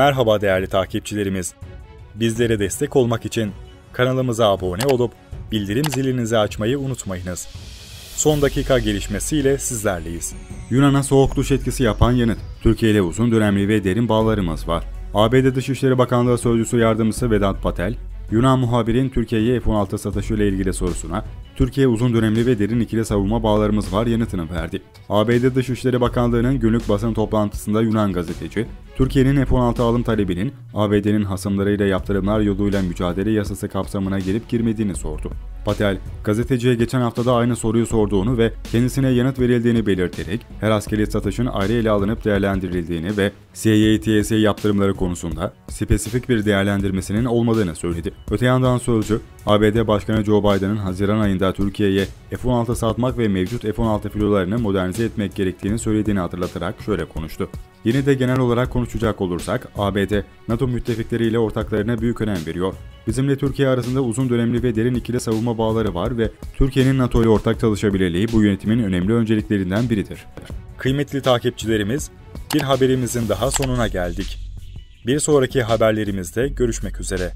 Merhaba değerli takipçilerimiz. Bizlere destek olmak için kanalımıza abone olup bildirim zilinizi açmayı unutmayınız. Son dakika gelişmesiyle sizlerleyiz. Yunan'a soğuk duş etkisi yapan yanıt. Türkiye ile uzun dönemli ve derin bağlarımız var. ABD Dışişleri Bakanlığı Sözcüsü Yardımcısı Vedat Patel, Yunan muhabirin Türkiye'ye F-16 satışı ile ilgili sorusuna Türkiye uzun dönemli ve derin ikili savunma bağlarımız var yanıtını verdi. ABD Dışişleri Bakanlığı'nın günlük basın toplantısında Yunan gazeteci, Türkiye'nin F-16 alım talebinin ABD'nin hasımlarıyla yaptırımlar yoluyla mücadele yasası kapsamına girip girmediğini sordu. Patel, gazeteciye geçen haftada aynı soruyu sorduğunu ve kendisine yanıt verildiğini belirterek her askeri satışın ayrı ele alınıp değerlendirildiğini ve CIA-TSA yaptırımları konusunda spesifik bir değerlendirmesinin olmadığını söyledi. Öte yandan sözcü, ABD Başkanı Joe Biden'ın Haziran ayında Türkiye'ye F-16 satmak ve mevcut F-16 filolarını modernize etmek gerektiğini söylediğini hatırlatarak şöyle konuştu. Yine de genel olarak konuşacak olursak ABD, NATO müttefikleriyle ortaklarına büyük önem veriyor. Bizimle Türkiye arasında uzun dönemli ve derin ikili savunma bağları var ve Türkiye'nin NATO ile ortak çalışabilirliği bu yönetimin önemli önceliklerinden biridir. Kıymetli takipçilerimiz, bir haberimizin daha sonuna geldik. Bir sonraki haberlerimizde görüşmek üzere.